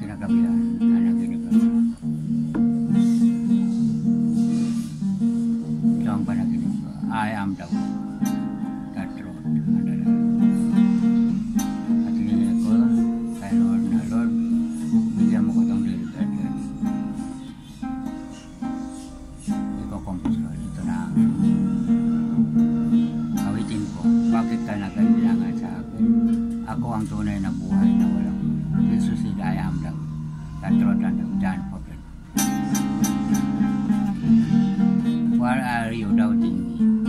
你看怎么样？melody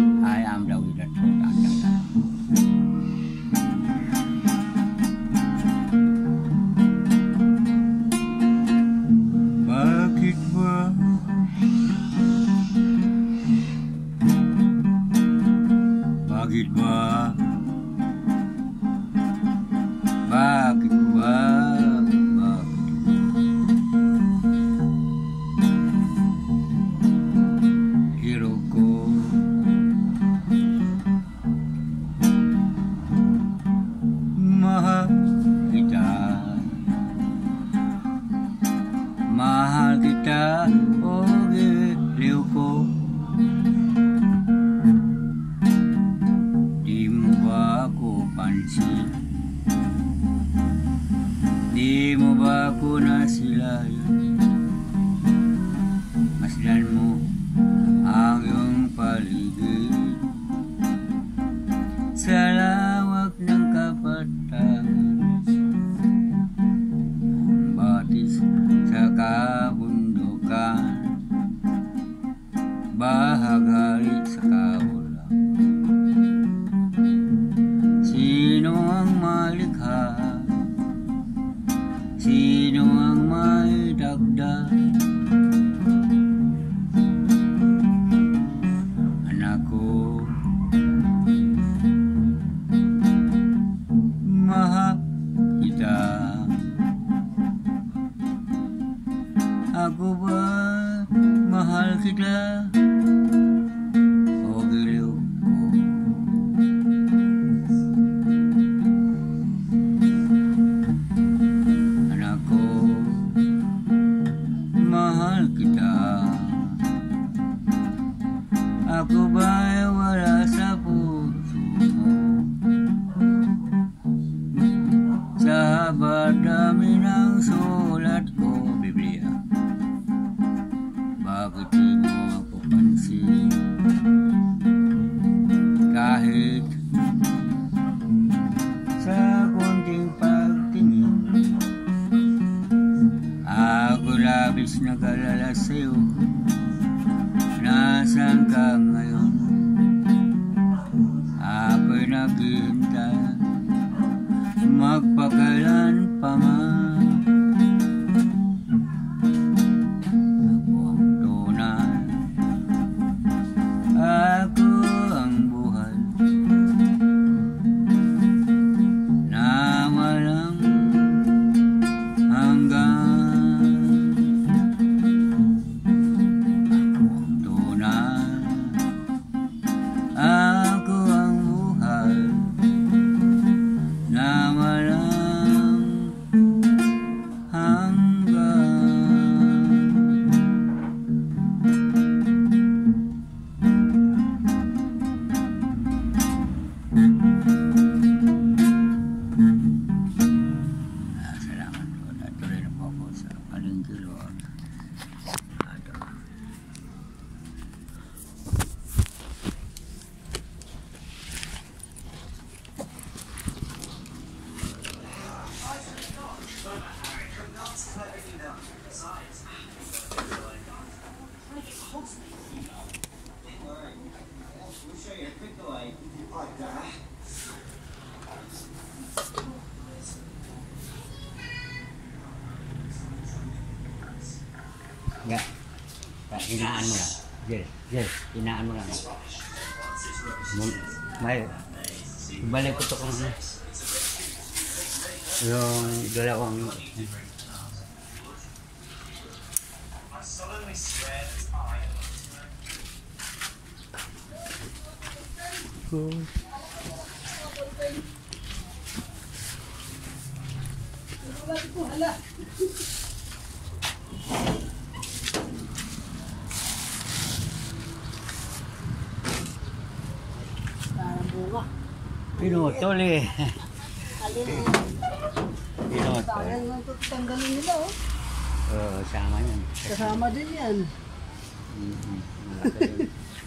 inaan mo lang. May, balik ko to kung ano. Yung dalawang Cool. Hala. Pinutol eh. Pinutol. Sayang nang tatanggalin nila oh. Oo, sama yan. Kasama din yan. Yun.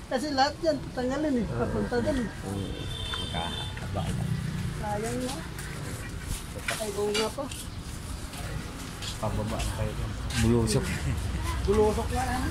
Kasi lahat yan tatanggalin eh. Papunta din. Oo, magkakaba lang. Sayang na. Ay bunga pa. Pababa na kayo. Bulusok. Bulusok na yan.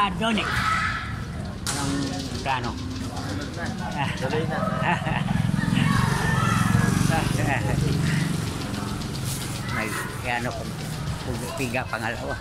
Eh. Anong plano? Tuloy na. May ano ko. Piga pangalawa.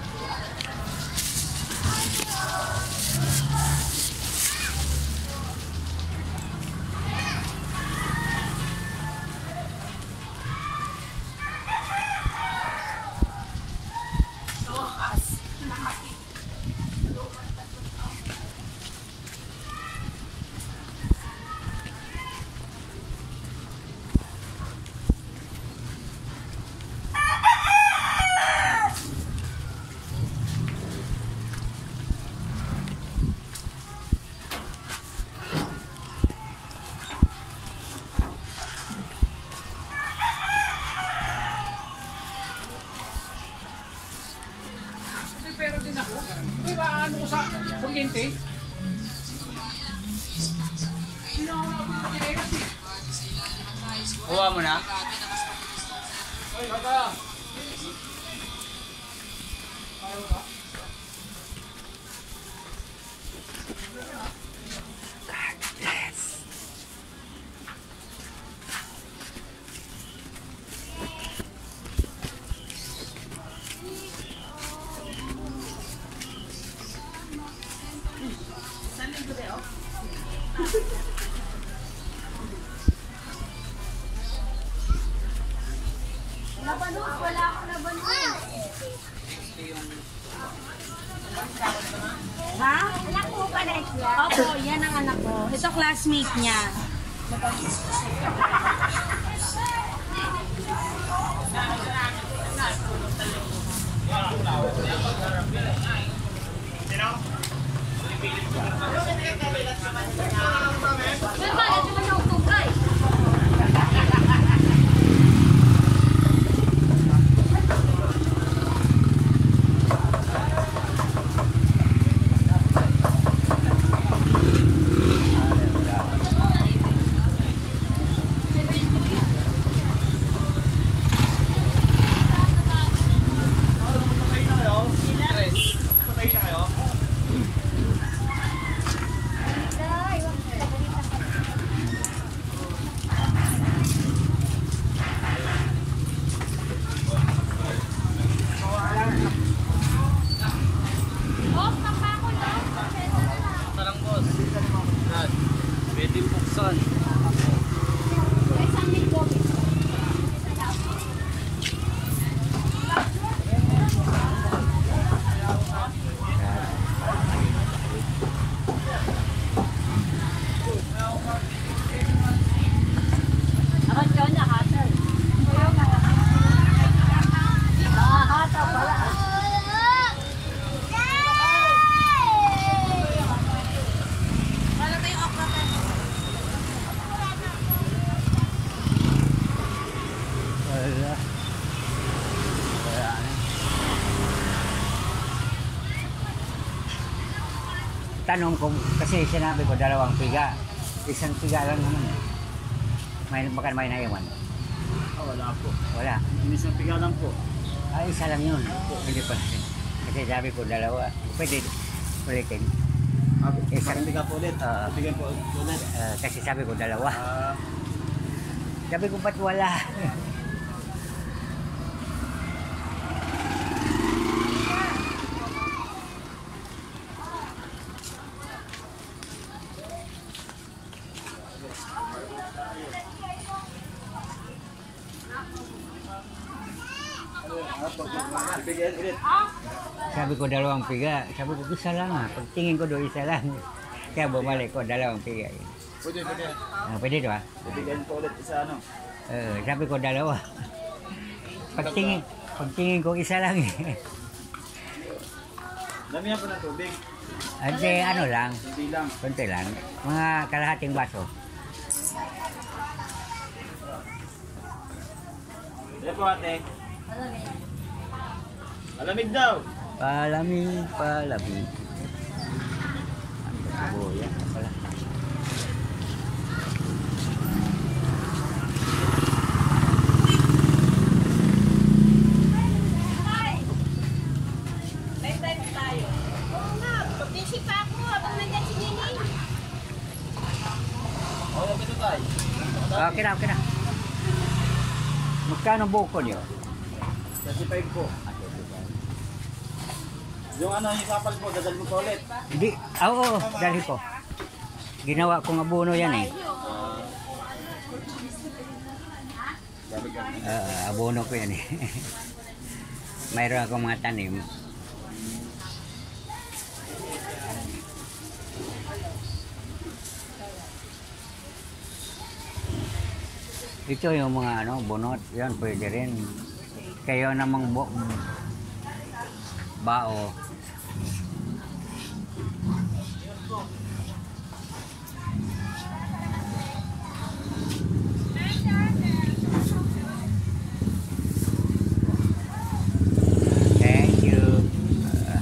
Kuha mo na? Ay, kaka! Labanos, Classmate niya. May balat naman yung tugay. Oh, kapako no? Tarang boss. Yan. Pwede buksan. May isang linggo. Ako dyan na hatal. Ah, hatal pala. Wala tayong okra Wala. Wala na. Tanong ko, kasi sinabi ko dalawang piga. Isang piga lang naman. eh. May, baka may naiwan. Ah, wala po. Wala. Inisang piga lang po. Ay, isa lang yun. Hindi pa. Kasi sabi ko dalawa. Pwede ulitin. Ah, Isang- piga po ulit. Ah. Bigyan po ulit. Ah, kasi sabi ko dalawa. Ah, Sabi ko, ba't wala? Bigyan ulit. Sabi ko dalawang piga. Sabi ko, isa lang ah. Pagtingin ko doon, isa lang. Kaya bumalik ko, dalawang piga. Pwede, pwede. Ah, pwede to ah. Bibigyan po ulit isa ano. Eh, sabi ko dalawa. Pagtingin, pagtingin ko isa lang eh. Damihan po ng tubig. Hindi, ano lang, Hindi lang. konti lang. Mga kalahating baso. Yan po ate. Malamig daw. Palamig, palamig. Ang buya pala. Ah, Okay na, okay na. Magkano buko niyo? 35 po. Yung ano, yung sapal po, dadal mo po ulit. Hindi, ah, oo, oo, dali ko. Ginawa kong abono yan eh. Ah, abono ko yan eh. Mayroon akong mga tanim. Ito yung mga ano, bunot, yan pwede rin. Kayo namang bu- bao. Thank you. Ah.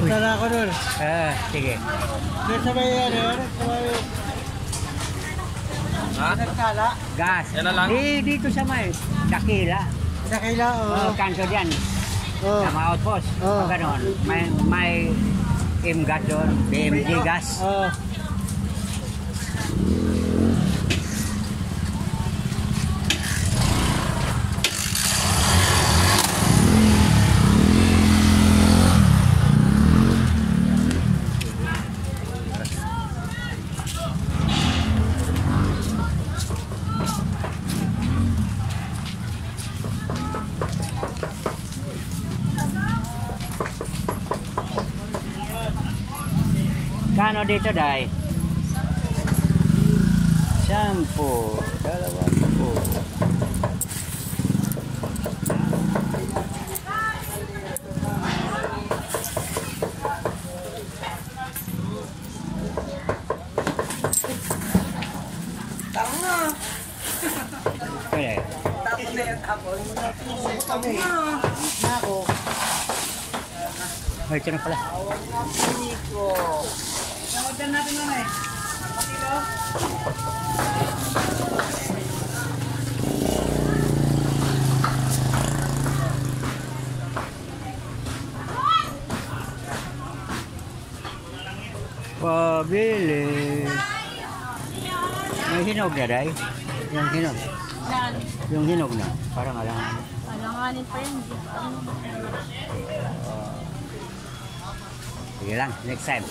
Salamat. Doon. Ah, sige. Doon sa may ano, sa may Ha? Nagkala. Gas. Yan na lang? Di, dito sa may Dakila. Sa kaila, Oh, oo. kanso diyan. Oo. Sa mga outpost. Oh. Pag ganon, may, may M-gas doon. BMG gas. Oo. Kano dito, Day? Sampo. Dalawang po. Tama. Pwede. Tapos na yung tapon. Tama. Na ako. Ay, na pala. Nico. Nawagan natin na eh. Makilo. Pabili. May hinog na, Day? Yung hinog. Yung hinog na. Parang alam. Alanganin pa yun. Sige lang, next time.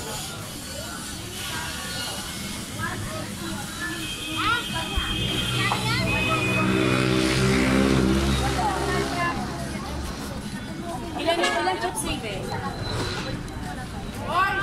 İlan çok sevdi. Oy!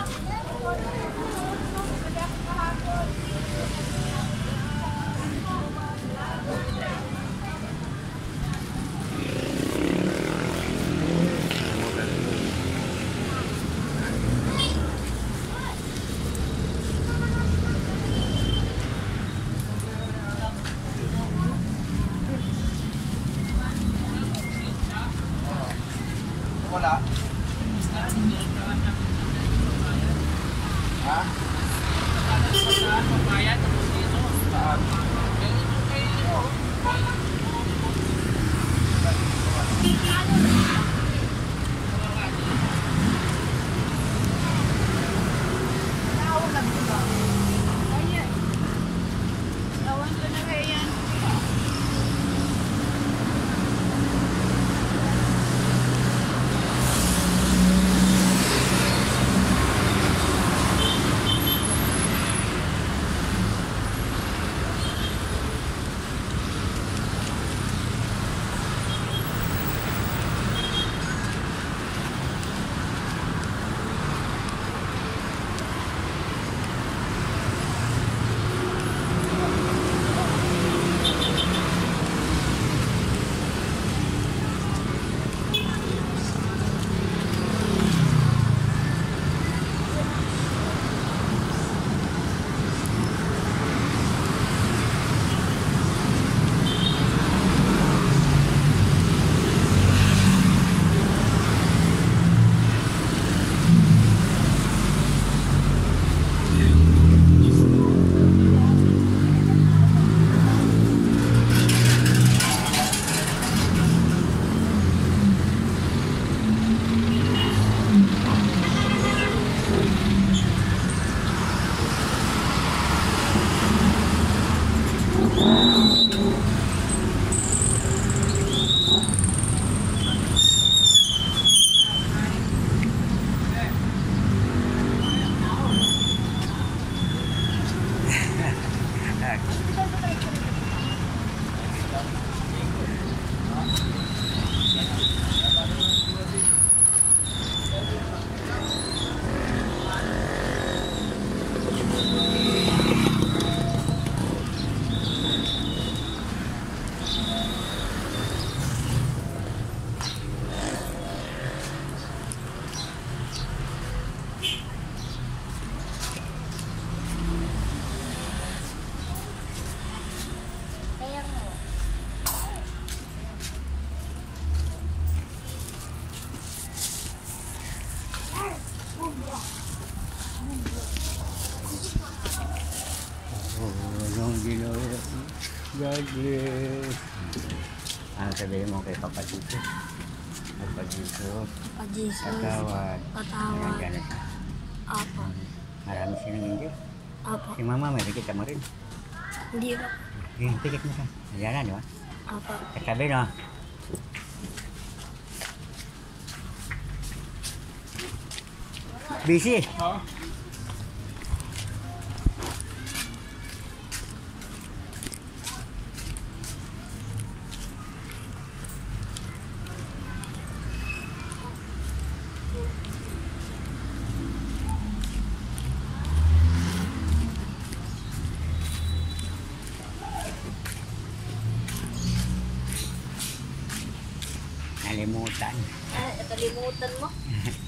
Ginawa. God bless. Ano sabihin mo kay Papa Jesus? Papa Jesus, Pa Jesus. patawad. Patawad. Siya. Apo. Marami silang hindi. Apo. Si mama, may tikit mo rin. Hindi ba? Yung tikit mo siya. Ayan na, di ba? Apo. Katabi, no? Busy. Oo. Nalimutan. Ah, nakalimutan mo.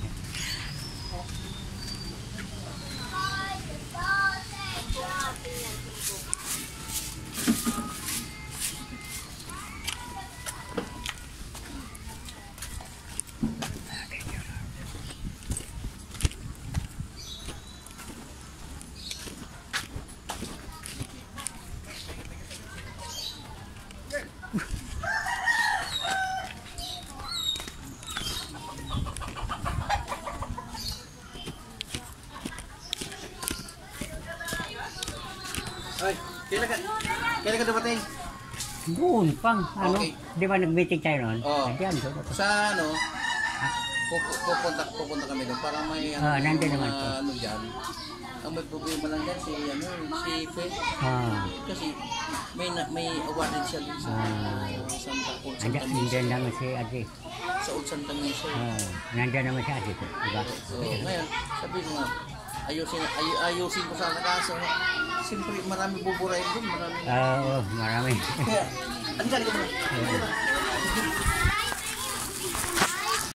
Ay, kailan ka, kailan ka dumating? Doon pang, ano? Okay. Di ba nag-meeting tayo noon? Oo. Nandiyan, doon. Sa ano, pupu- pupunta, pupunta kami doon para may ano, Ah, nandun yung naman mga po. ano dyan. Ang may problema lang dyan si, ano, si Fe. Ah, Kasi may, may awarded siya dun sa Ah. Old Santa nandiyan, nandiyan naman si Adi. Sa Old Santa Misa. Ah, nandiyan naman si Adi. Di ba? So, ngayon, sabi ko nga, ayusin, ay, ayusin ko sana kaso. Siyempre, marami buburahin doon, marami. Ah, Oo, marami. Kaya, ano ka, ano ka